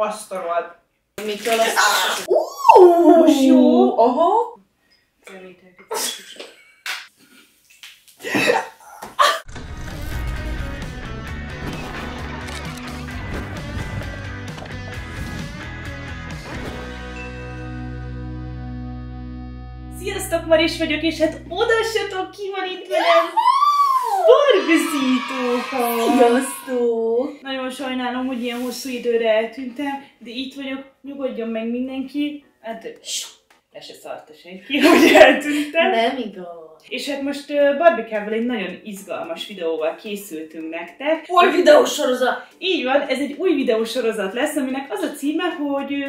Azt a rohadt. Mitől azt Most jó? Aha. Sziasztok, Maris vagyok, és hát odassatok ki van itt velem! Barbizítóka! Sziasztok! Nagyon sajnálom, hogy ilyen hosszú időre eltűntem, de itt vagyok, nyugodjon meg mindenki. Hát, le se szarta senki, hogy eltűntem. Nem igaz. És hát most Barbikával egy nagyon izgalmas videóval készültünk nektek. Új videósorozat! Így van, ez egy új videósorozat lesz, aminek az a címe, hogy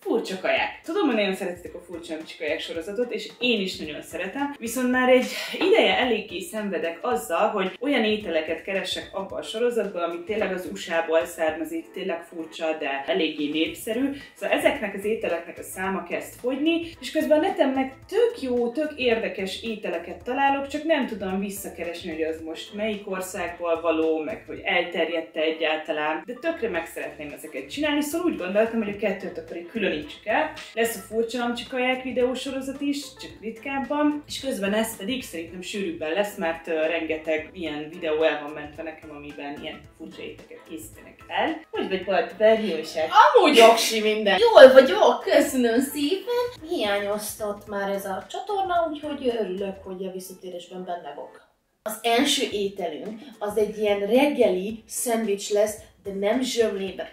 furcsa kaják. Tudom, hogy nagyon szeretitek a furcsa kaják sorozatot, és én is nagyon szeretem, viszont már egy ideje eléggé szenvedek azzal, hogy olyan ételeket keresek abba a sorozatban, ami tényleg az USA-ból származik, tényleg furcsa, de eléggé népszerű. Szóval ezeknek az ételeknek a száma kezd fogyni, és közben a neten meg tök jó, tök érdekes ételeket találok, csak nem tudom visszakeresni, hogy az most melyik országból való, meg hogy elterjedte egyáltalán, de tökre meg szeretném ezeket csinálni, szóval úgy gondoltam, hogy a kettőt akkor egy különítsük el. Lesz a furcsa amcsikaják videósorozat is, csak ritkábban, és közben ez pedig szerintem sűrűbben lesz, mert rengeteg ilyen videó el van mentve nekem, amiben ilyen furcsa éteket készítenek el. Hogy vagy Balti, Berjóság? Amúgy oksi minden. Jól vagyok, köszönöm szépen. Hiányoztat már ez a csatorna, úgyhogy örülök, hogy a visszatérésben benne vagyok. Az első ételünk az egy ilyen reggeli szendvics lesz, de nem zsömlében.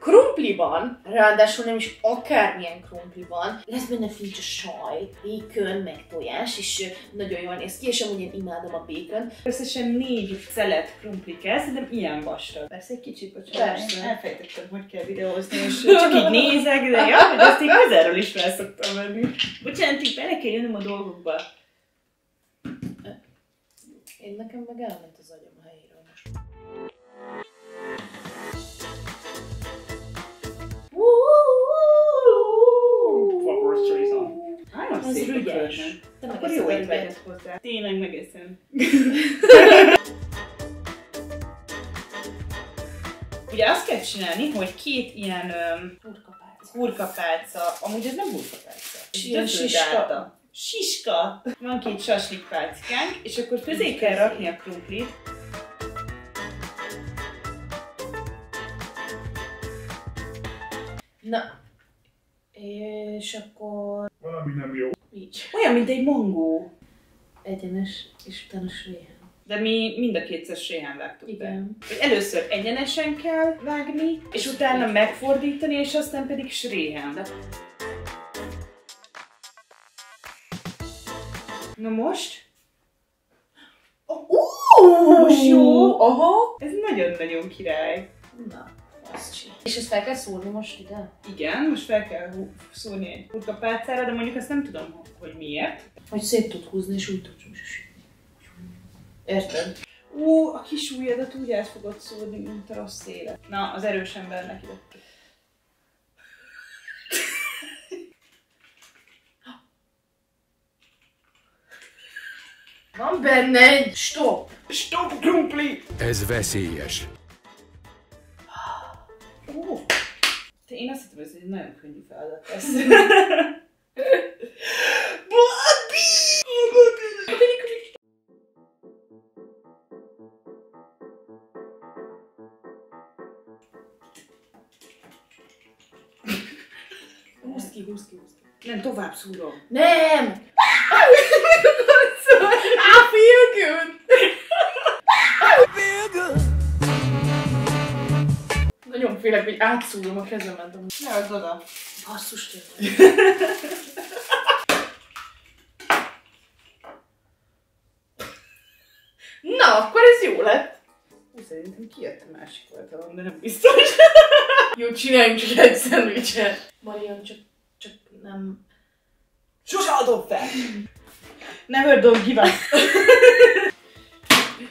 Krumpliban, ráadásul nem is akármilyen krumpliban, lesz benne fincsa saj, békön, meg tojás, és nagyon jól néz ki, és amúgy én imádom a békön. Összesen négy szelet krumpli kell, szerintem ilyen vastag. Persze egy kicsit, bocsánat. Persze. Elfejtettem, hogy kell videózni, és csak így nézek, de ja, hogy ezt így közelről is fel szoktam venni. Bocsánat, így bele kell jönnöm a dolgokba. Én nekem meg elment az agyam Az szép ügyes. Te meg Akkor jó étvágyat hozzá. Tényleg megeszem. Ugye azt kell csinálni, hogy két ilyen öm, hurkapálca, amúgy ez nem hurkapálca. siska. Siska! Van két saslik pálcikánk, és akkor közé kell rakni a krumplit. Na, és akkor Valami nem jó. Így. Olyan, mint egy mongó. Egyenes, és utána svéhen. De mi mind a kétszer séhán vágtuk be. Igen. Hogy Először egyenesen kell vágni, és utána megfordítani, és aztán pedig sréhen. Na most? Most jó? Aha! Ez nagyon-nagyon király. Na. És ezt fel kell szúrni most ide? Igen, most fel kell szúrni egy hurkapálcára, de mondjuk azt nem tudom, hogy miért. Hogy szét tud húzni, és úgy tud Érted? Ú, a kis ujjadat úgy át fogod szúrni, mint a rossz élet. Na, az erős embernek ide. Van benne egy stop! Stop, krumpli! Ez veszélyes. Te én azt hittem, hogy ez egy nagyon könnyű feladat lesz. Bobby! Húzd ki, húzd ki, húzd ki. Nem, tovább szúrom. Nem! Félek, hogy átszúrom a kezemet. Ne add oda. Basszus tényleg. Na, akkor ez jó lett. Szerintem kijött a másik oldalon, de nem biztos. Jó, csináljunk csak egy szendvicset. Marian, csak, csak nem... Sose adom fel! Never don't give up.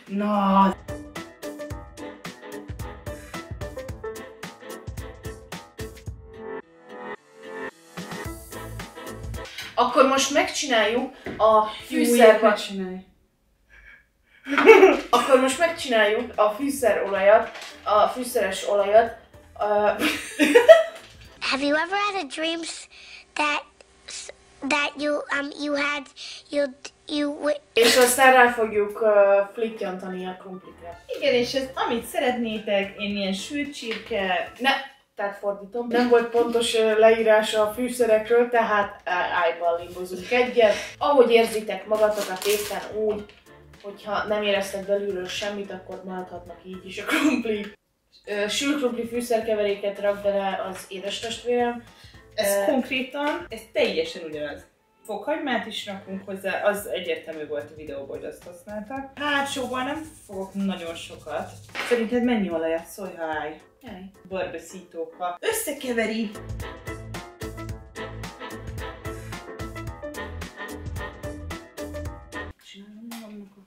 Na, Akkor most megcsináljuk a csinálj. Akkor most megcsináljuk a fűszerolajat, a fűszeres olajat Uh, Have you ever had a dream that that you um you had you you és aztán rá fogjuk uh, flikjantani a krumplikra. Igen, és ez amit szeretnétek, én ilyen sült csirke, Ne, tehát fordítom. Nem volt pontos leírása a fűszerekről, tehát á- ájban limbozunk egyet. Ahogy érzitek magatokat éppen úgy, hogyha nem éreztek belülről semmit, akkor maradhatnak így is a krumpli. Sült krumpli fűszerkeveréket rak bele az édes testvérem. ez Ö, konkrétan, ez teljesen ugyanaz. Fokhagymát is rakunk hozzá, az egyértelmű volt a videóban, hogy azt használtak. Hátsóban nem fogok nagyon sokat. Szerinted mennyi olajat szólj, ha állj? Jaj. Barbeszítókkal. Összekeveri! Csinálom magamnak a.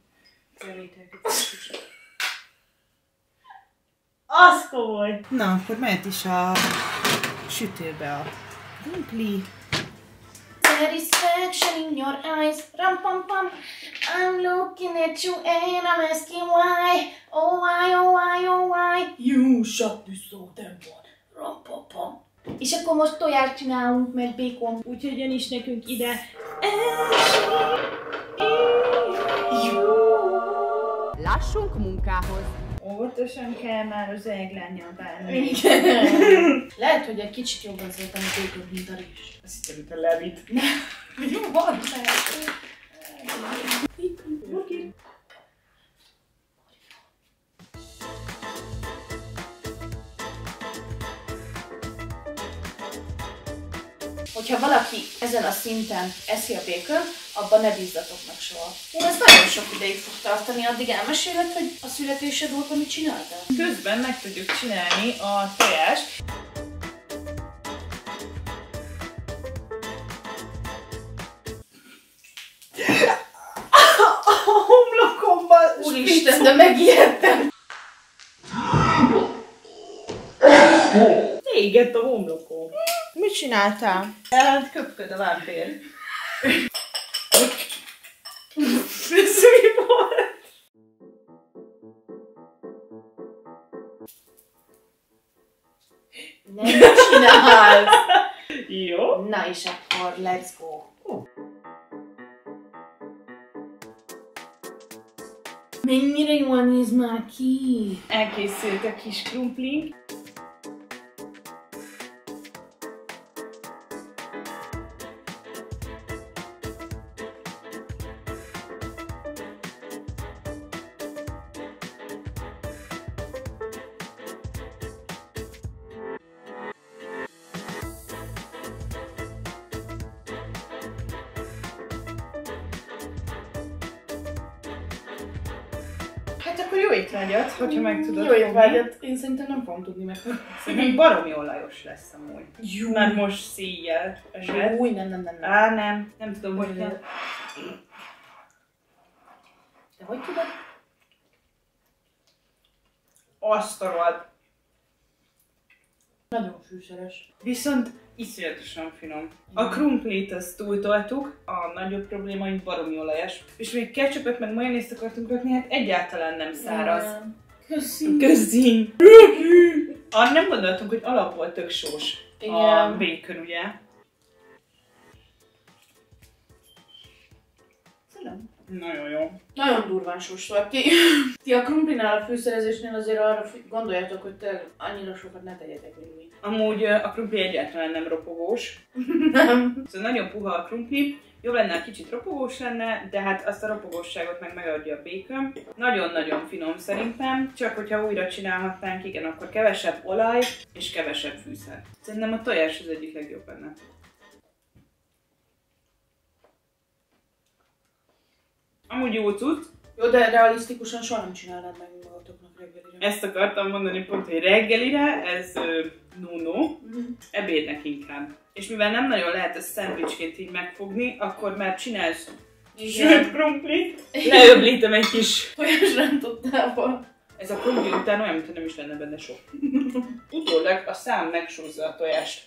Az komoly! Na, akkor mehet is a sütőbe a krumpli. Satisfaction in your eyes, ram pam pam. I'm looking at you and I'm asking why. Oh why, oh why, oh why. You shut this so damn one. Ram pam pam. És akkor most tojást csinálunk, mert békon. Úgyhogy jön is nekünk ide. Lássunk munkához! Óvatosan kell már az eglányjal bánni. Igen. Lehet, hogy egy kicsit jobban szeretem a békot, mint a rizs. Azt hittem, mint a levit. Jó van, Oké. Hogyha valaki ezen a szinten eszi a békön, abban ne bízzatok meg soha. Én ez nagyon sok ideig fog tartani, addig elmeséled, hogy a születésed óta mit csináltál? Közben meg tudjuk csinálni a tojást. A homlokomban Úristen, de megijedtem! Égett a homlokom. Mit csináltál? Hát köpköd a vámpér. Ez mi volt? Nem csinálsz! Jó. Na és akkor let's go! Mennyire jól néz már ki! Elkészült a kis krumplink. Hát akkor jó étvágyat, hogyha meg tudod Jó étvágyat, én szerintem nem fogom tudni meg. Szerintem baromi olajos lesz amúgy. Jó. Már most széjjel esett. Új, nem, nem, nem, nem. Á, nem. Nem tudom, hogy kell. Te hogy tudod? Azt a rohadt. Nagyon fűszeres. Viszont iszonyatosan finom. A krumplit azt túltoltuk, a nagyobb probléma, hogy baromi olajas. És még ketchupot meg majonézt akartunk rakni, hát egyáltalán nem száraz. Köszín! Arra nem gondoltunk, hogy alapból tök sós a Igen. bacon, ugye? Szerintem. Nagyon jó. Nagyon durván sós volt ki. Ti a krumplinál a fűszerezésnél azért arra gondoljatok, hogy te annyira sokat ne tegyetek, mint mi. Amúgy a krumpli egyáltalán nem ropogós. Nem. Szóval nagyon puha a krumpli. Jobb lenne, ha kicsit ropogós lenne, de hát azt a ropogósságot meg megadja a bacon. Nagyon-nagyon finom szerintem, csak hogyha újra csinálhatnánk, igen, akkor kevesebb olaj és kevesebb fűszer. Szerintem a tojás az egyik legjobb benne. Amúgy jó cucc, Jó, de realisztikusan soha nem csinálnád meg magatoknak reggelire. ezt akartam mondani pont, hogy reggelire, ez ö, no-no, Mhm. ebédnek inkább. És mivel nem nagyon lehet ezt szendvicsként így megfogni, akkor már csinálsz sült krumplit, leöblítem egy kis Tojás rántottával. Ez a krumpli után olyan, mintha nem is lenne benne sok. Utólag a szám megsózza a tojást.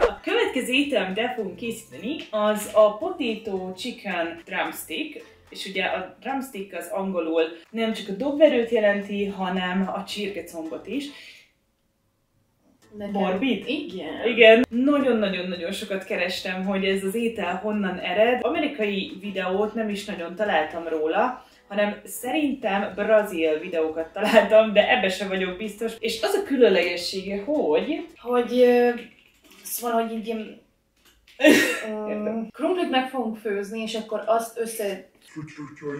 A következő étel, amit el fogunk készíteni, az a potato chicken drumstick, és ugye a drumstick az angolul nem csak a dobverőt jelenti, hanem a csirkecombot is. Nekem. Morbid? Igen. Igen, nagyon-nagyon-nagyon sokat kerestem, hogy ez az étel honnan ered. Amerikai videót nem is nagyon találtam róla, hanem szerintem brazil videókat találtam, de ebbe sem vagyok biztos. És az a különlegessége, hogy... Hogy szóval, hogy így ilyen Értem. um, krumplit meg fogunk főzni, és akkor azt össze,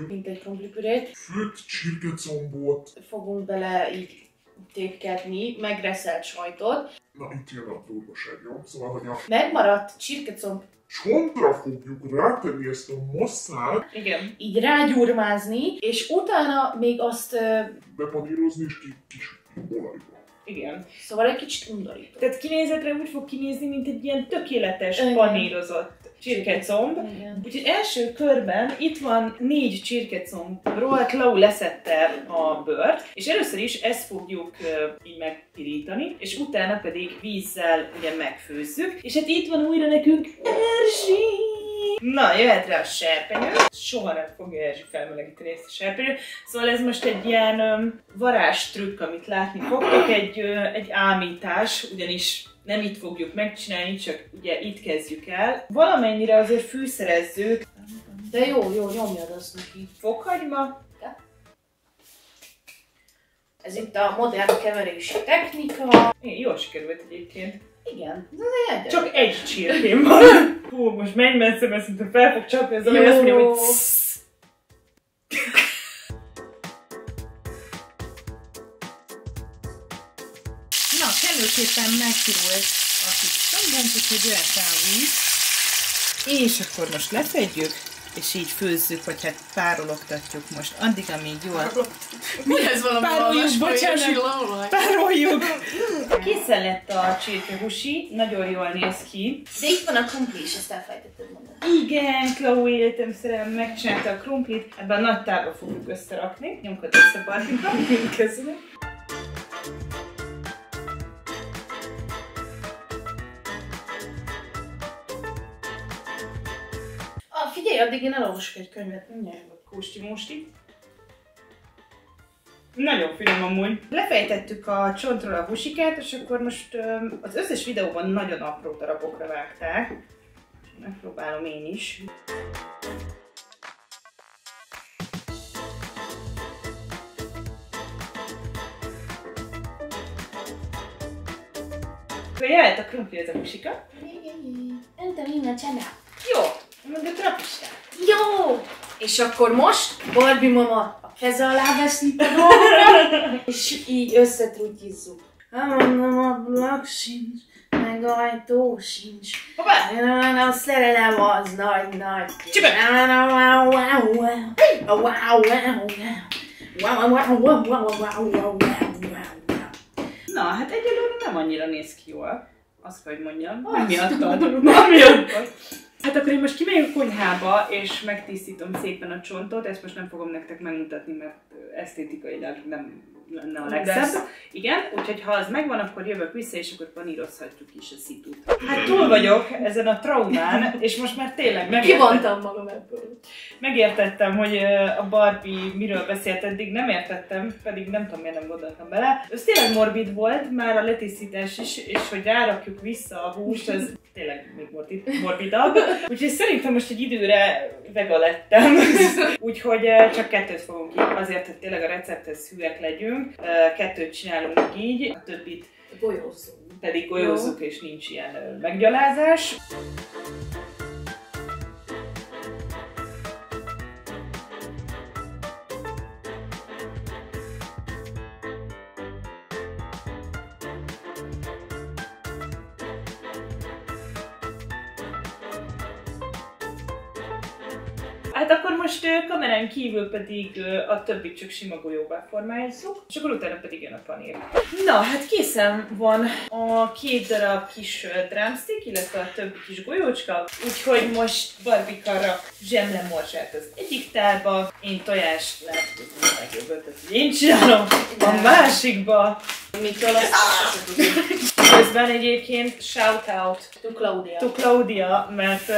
mint egy krumplipürét, Főtt csirkecombot. fogunk bele így tépkedni, megreszelt sajtot. Na, itt jön a durvaság, jó? Szóval, hogy a Megmaradt csirkecomb csontra fogjuk rátenni ezt a masszát, Igen. így rágyurmázni, és utána még azt, bepanírozni és ki kis olajba. Igen. szóval egy kicsit undorít. Tehát kinézetre úgy fog kinézni, mint egy ilyen tökéletes, Igen. panírozott csirkecomb. Igen. Úgyhogy első körben itt van négy csirkecombról, Klau leszette a bőrt, és először is ezt fogjuk ö, így megpirítani, és utána pedig vízzel ugye megfőzzük, és hát itt van újra nekünk Erzsi! Na, jöhet rá a serpenyő. Soha nem fogja Erzsi felmelegíteni ezt a serpenyőt. Szóval ez most egy ilyen öm, varázstrükk, amit látni fogtok, egy, ö, egy ámítás, ugyanis nem itt fogjuk megcsinálni, csak ugye itt kezdjük el. Valamennyire azért fűszerezzük. De jó, jó, nyomjad azt neki. Fokhagyma, Ez itt a modern keverési technika. Igen, jól sikerült egyébként. Igen, ez azért egy. Csak egy csirkém van. Hú, most menj messze, mert szerintem fel fog csapni az, ami Jó. azt mondja, hogy. Na, kellőképpen megpirult a kis sambunk, úgyhogy jöhet rá a víz. És akkor most lefedjük, és így főzzük, vagy hát párologtatjuk most, addig, amíg jól Mi ez valami Pároljuk, bocsánat. pároljuk. Készen lett a csirkehusi, nagyon jól néz ki. De itt van a krumpli is, ezt elfejtetted mondani. Igen, Chloe életem szerelem megcsinálta a krumplit, ebben a nagy tálba fogjuk összerakni. Nyomkod össze Barbika. Köszönöm. Figyelj, addig én elolvasok egy könyvet, mindjárt. Kósti Mósti. Nagyon finom amúgy. Lefejtettük a csontról a husikát, és akkor most az összes videóban nagyon apró darabokra vágták. Megpróbálom én is. Jöhet a krumpli ez a husika. Angelina csinál. Jó, mondjuk trapistát. Jó! És akkor most Barbie mama a keze alá veszi a dolgokat, és így összetrutyizzuk. Hát mondom, ablak sincs, meg ajtó sincs. Hoppá! A szerelem az nagy-nagy. Wow, wow. Wow, wow, wow. Wow, wow, wow, wow, wow, wow, wow, wow. Na, hát egyelőre nem annyira néz ki jól. Azt kell, hogy mondjam. Nem miattad. Nem miattad. Hát akkor én most kimegyek a konyhába, és megtisztítom szépen a csontot. Ezt most nem fogom nektek megmutatni, mert esztétikailag nem lenne a legszebb. Igen, úgyhogy ha az megvan, akkor jövök vissza, és akkor panírozhatjuk is a szitut. Hát túl vagyok ezen a traumán, és most már tényleg megértettem, Kivontam magam ebből. megértettem, hogy a Barbie miről beszélt eddig, nem értettem, pedig nem tudom, miért nem gondoltam bele. Ez tényleg morbid volt, már a letisztítás is, és hogy rárakjuk vissza a húst, ez tényleg még morbid, morbidabb. Úgyhogy szerintem most egy időre vega lettem. Úgyhogy csak kettőt fogunk ki, azért, hogy tényleg a recepthez hűek legyünk. Ö, Kettőt csinálunk így, a többit Golyózzunk. pedig golyózzuk, és nincs ilyen meggyalázás. Hát akkor most kamerán kívül pedig a többit csak sima golyóvá formáljuk, és akkor utána pedig jön a panír. Na, hát készen van a két darab kis drumstick, illetve a többi kis golyócska, úgyhogy most Barbika rak zsemle morzsát az egyik tálba, én tojást legjobb ötlet, hogy én csinálom a másikba, se tudjuk. Közben egyébként shout out Tu Claudia. to Claudia, mert uh,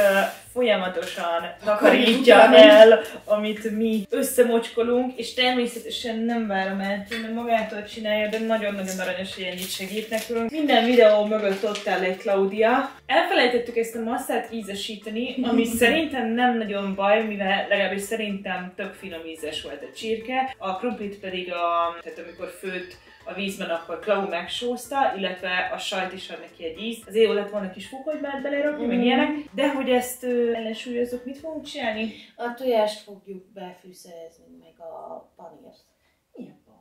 folyamatosan Takarítja el, amit mi összemocskolunk, és természetesen nem várom el tőle, magától csinálja, de nagyon-nagyon aranyos, hogy ennyit segít nekünk. Minden videó mögött ott áll egy Claudia. Elfelejtettük ezt a masszát ízesíteni, ami szerintem nem nagyon baj, mivel legalábbis szerintem tök finom ízes volt a csirke, a krumplit pedig a, tehát amikor főtt a vízben, akkor Klau megsózta, illetve a sajt is ad neki egy íz. Azért jó lett volna kis fokhagymát belerakni, meg Mhm. ilyenek, de hogy ezt ö, ellensúlyozzuk, mit fogunk csinálni? A tojást fogjuk befűszerezni, meg a panírt. Milyen baj?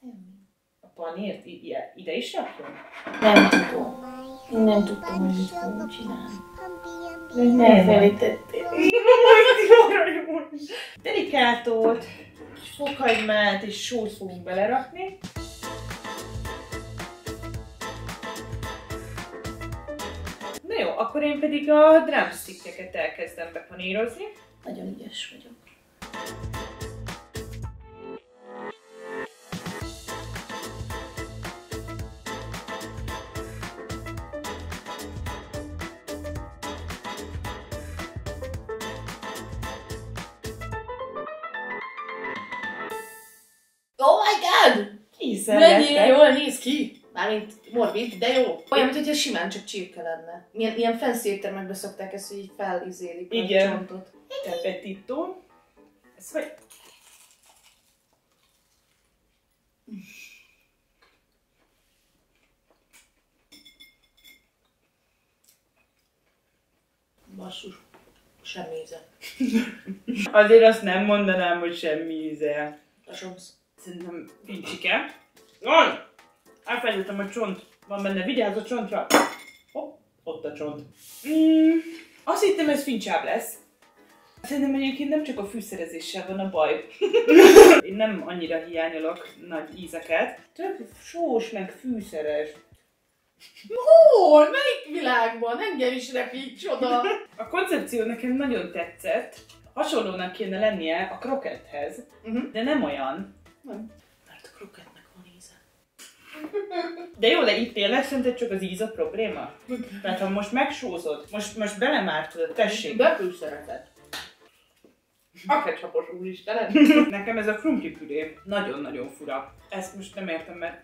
Semmi. A panírt ide is rakjon? Nem tudom. Én nem tudtam, hogy mit fogunk csinálni. Nem. Elfelejtettél. Delikátot, kis fokhagymát és sót fogunk belerakni. Na jó, akkor én pedig a drumstickeket elkezdem bepanírozni. Nagyon ügyes vagyok. Mármint morbid, de jó. Olyan, mint hogyha simán csak csirke lenne. Milyen, ilyen fancy éttermekben szokták ezt, hogy így felizélik Igen. a csontot. Appetito. Ez hogy? Basszus. Semmi íze. Azért azt nem mondanám, hogy semmi íze. Tasomsz. Szerintem pincsike. Jaj! Elfelejtettem a csont. Van benne, vigyázz a csontra. Hopp, ott a csont. Mm, azt hittem, ez fincsább lesz. Szerintem egyébként nem csak a fűszerezéssel van a baj. Én nem annyira hiányolok nagy ízeket. Tök sós, meg fűszeres. Hol? Melyik világban? Engem is repíts oda! A koncepció nekem nagyon tetszett. Hasonlónak kéne lennie a krokethez, Mhm. de nem olyan. Nem. Mert a íze. De jó, de itt tényleg szerinted csak az íz a probléma? Tehát ha most megsózod, most, most belemártod, tessék. Befűszerezett. A ketchupos úristenem. Nekem ez a krumpli püré nagyon-nagyon fura. Ezt most nem értem, mert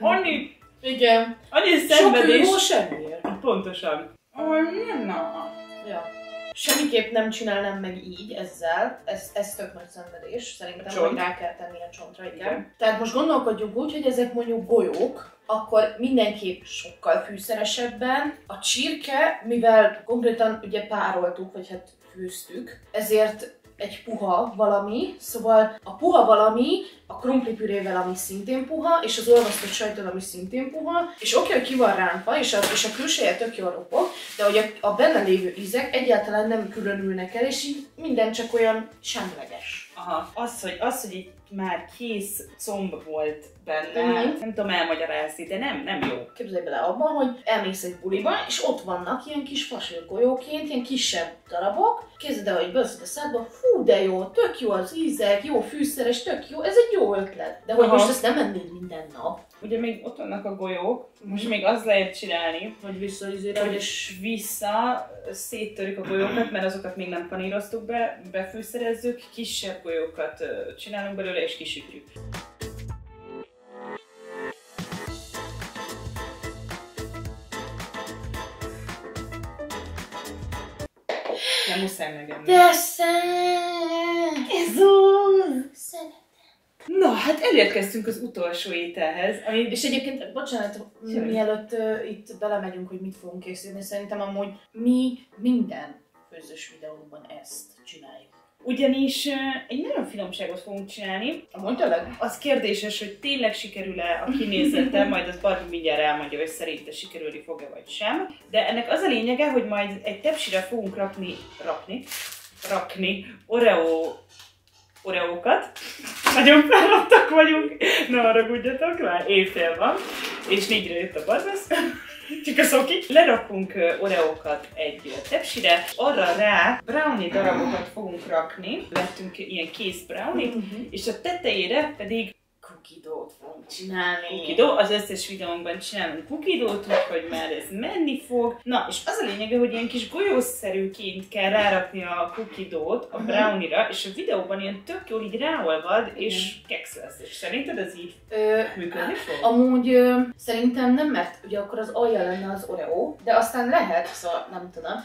annyi, Igen. annyi Sok szenvedés. hőből semmiért. Pontosan. Oh, na. Ja. Semmiképp nem csinálnám meg így ezzel, ez, ez tök nagy szenvedés, szerintem, Csont. hogy rá kell tenni a csontra, igen. Igen. Tehát most gondolkodjunk úgy, hogy ezek mondjuk golyók, akkor mindenképp sokkal fűszeresebben. A csirke, mivel konkrétan ugye pároltuk, vagy hát főztük, ezért egy puha valami, szóval a puha valami, a krumplipürével, ami szintén puha, és az olvasztott sajttal, ami szintén puha, és oké, hogy ki van rántva, és a, és a külseje tök jól ropog, de hogy a, a benne lévő ízek egyáltalán nem különülnek el, és így minden csak olyan semleges. Aha. Az, hogy, az, hogy itt már kész comb volt benne, Mhm. nem tudom elmagyarázni, de nem, nem jó. Képzelj bele abban, hogy elmész egy buliba, és ott vannak ilyen kis fasél golyóként, ilyen kisebb darabok, kezded el, hogy beszed a szádba, fú, de jó, tök jó az ízek, jó fűszeres, tök jó, ez egy jó ötlet. De hogy Aha. most ezt nem ennéd minden nap, Ugye még ott vannak a golyók, most még az lehet csinálni, hogy visszaizére, hogy és vissza széttörjük a golyókat, mert azokat még nem paníroztuk be, befűszerezzük, kisebb golyókat csinálunk belőle és kisütjük. Nem muszáj megenni. Persze! Szeretem. Na, hát elérkeztünk az utolsó ételhez, ami... És egyébként, bocsánat, Semmi. mielőtt uh, itt belemegyünk, hogy mit fogunk készíteni, szerintem amúgy mi minden főzős videóban ezt csináljuk. Ugyanis egy nagyon finomságot fogunk csinálni, Amúgy tényleg? Az kérdéses, hogy tényleg sikerül-e a kinézete, majd az Barbie mindjárt elmondja, hogy szerinte sikerülni fog-e vagy sem. De ennek az a lényege, hogy majd egy tepsire fogunk rakni, rakni, rakni Oreo Oreókat. Nagyon fáradtak vagyunk, ne haragudjatok, már éjfél van, és négyre jött a barbasz. Csak a szoki. Lerakunk Oreókat egy tepsire, arra rá brownie darabokat fogunk rakni. Vettünk ilyen kész brownie és a tetejére pedig Kukidót fogunk csinálni. Kukidó, az összes videónkban csinálunk kukidót, úgyhogy már ez menni fog. Na, és az a lényege, hogy ilyen kis golyószerűként kell rárakni a kukidót a brownie-ra, és a videóban ilyen tök jól így ráolvad, és keksz lesz. És szerinted ez így Ö, működni fog? amúgy ö, szerintem nem, mert ugye akkor az alja lenne az Oreo, de aztán lehet, szóval nem tudom.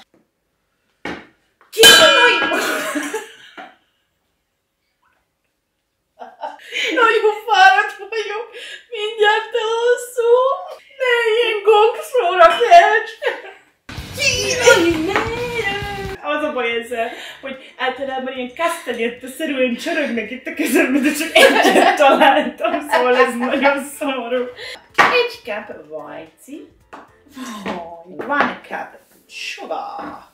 Nagyon fáradt vagyok, mindjárt elalszom. Ne ilyen gongszóra kelts! Az a baj ezzel, hogy általában ilyen kasztanyetta-szerűen csörögnek itt a kezembe, de csak egyet találtam, szóval ez nagyon szomorú. Egy káp vajci, one cup sugar.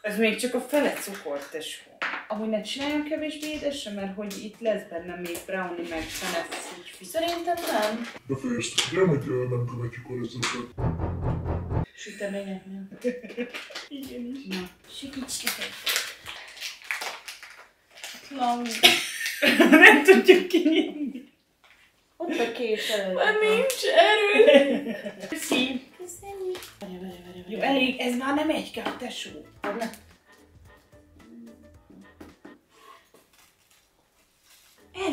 Ez még csak a fele cukor, tesó. Amúgy ne csináljam kevésbé édesre, mert hogy itt lesz benne még brownie, meg fenesz, így Szerintem nem. Befejeztük, ugye, hogy nem követjük a receptet. Süteményeknél. Igen is. Na, segíts neked. Nem tudjuk kinyitni. Ott a kés előtt. Már nincs erő. Köszi. Köszönjük. Várj, várj, várj, várj. Jó, elég, ez már nem egy káp, tesó.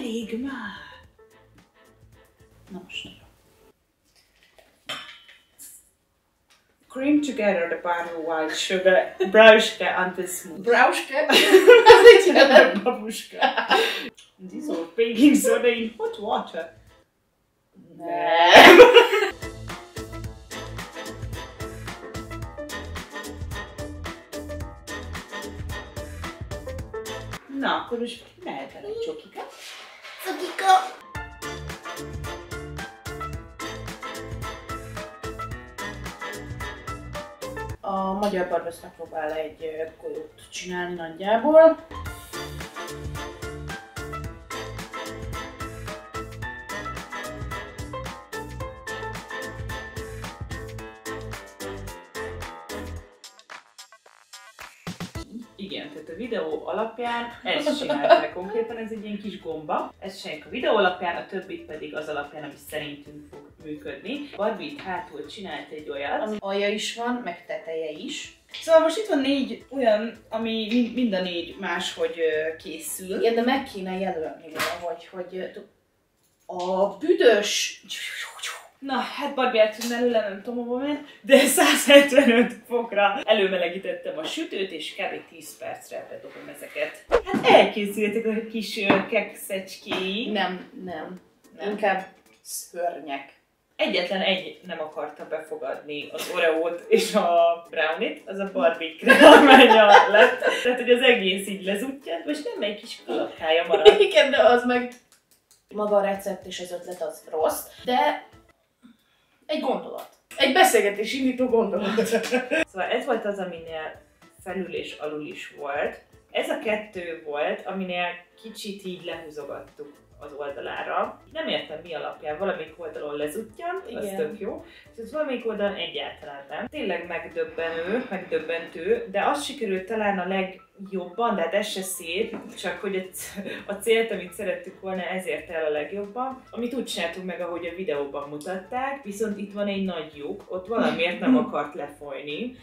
Ne. Elég már. Na most. Cream together the butter, white sugar, brauschke and the smooth. Brauske. Ez egy jelent. Babushka. Dissolve baking soda in hot water. Nem. Na, akkor most mehet el egy csokika. Barbesz megpróbál egy golyót csinálni nagyjából. Igen, tehát a videó alapján ezt csinálták konkrétan, ez egy ilyen kis gomba. Ezt csinálják a videó alapján, a többit pedig az alapján, ami szerintünk fog működni. Barbie itt hátul csinált egy olyat, Ami alja is van, meg teteje is. Szóval most itt van négy olyan, ami mind, a négy máshogy készül. Igen, de meg kéne jelölni valahogy, hogy a büdös... Na, hát tudna előle, nem tudom, hova ment, de 175 fokra előmelegítettem a sütőt, és kb. 10 percre bedobom ezeket. Hát elkészültek a kis kekszecskéi. Nem, nem. nem. Inkább szörnyek. Egyetlen egy nem akarta befogadni az Oreót és a Brownit, az a Barbie kreálmánya lett. Tehát, hogy az egész így lezuttyant, most nem egy kis kalapkája maradt. Igen, de az meg... Maga a recept és az ötlet az rossz, de egy gondolat. Egy beszélgetés indító gondolat. Szóval ez volt az, aminél felül és alul is volt. Ez a kettő volt, aminél kicsit így lehúzogattuk az oldalára. Nem értem mi alapján, valamelyik oldalon lezuttyan, az Igen. tök jó, és az valamelyik oldalon egyáltalán nem. Tényleg megdöbbenő, megdöbbentő, de az sikerült talán a legjobban, de hát ez se szép, csak hogy a célt, amit szerettük volna, ezért el a legjobban. Amit úgy csináltunk meg, ahogy a videóban mutatták, viszont itt van egy nagy lyuk, ott valamiért nem akart lefolyni.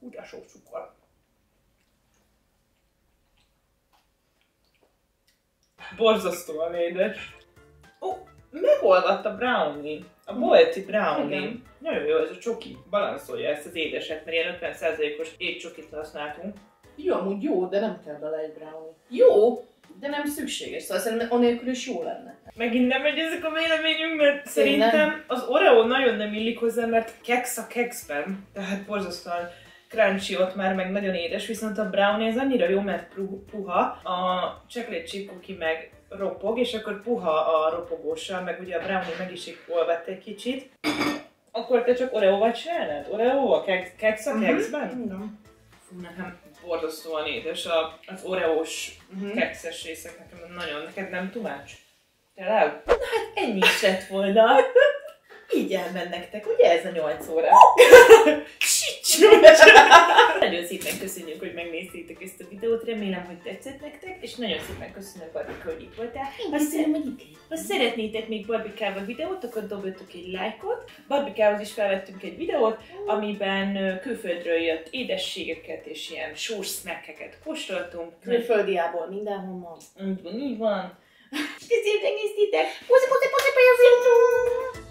Hú, de sok cukor. Borzasztóan édes. Ó, megolvadt a brownie. A bolti brownie. Igen. Nagyon jó, ez a csoki. Balanszolja ezt az édeset, mert ilyen 50%-os étcsokit használtunk. Jó, amúgy jó, de nem kell bele egy brownie. Jó, de nem szükséges. Szóval szerintem anélkül is jó lenne. Megint nem megy ezek a véleményünk, mert szerintem az Oreo nagyon nem illik hozzá, mert keks a kekszben, tehát borzasztóan crunchy ott már, meg nagyon édes, viszont a brownie ez annyira jó, mert puha, a chocolate chip cookie meg ropog, és akkor puha a ropogóssal, meg ugye a brownie meg is olvadt egy kicsit. Akkor te csak Oreo-val csinálnád? Oreo a keks, keks a kekszben? Nem. Fú, nekem borzasztóan édes a, az oreós Mhm. kekszes részek, nekem nagyon, neked nem tumács? Tényleg? Na hát ennyi is lett volna. Így elmennek nektek, ugye ez a 8 óra? Nagyon szépen köszönjük, hogy megnéztétek ezt a videót, remélem, hogy tetszett nektek, és nagyon szépen köszönöm, Barbika, hogy itt voltál. Ha, Köszönöm, hogy itt ha szeretnétek még Barbikával videót, akkor dobjatok egy lájkot. Barbikához is felvettünk egy videót, amiben külföldről jött édességeket és ilyen sós snackeket kóstoltunk. Külföldiából mindenhonnan. Így van, így van. Köszönjük, hogy néztétek! Puzi, puzi, puzi, puzi, puzi.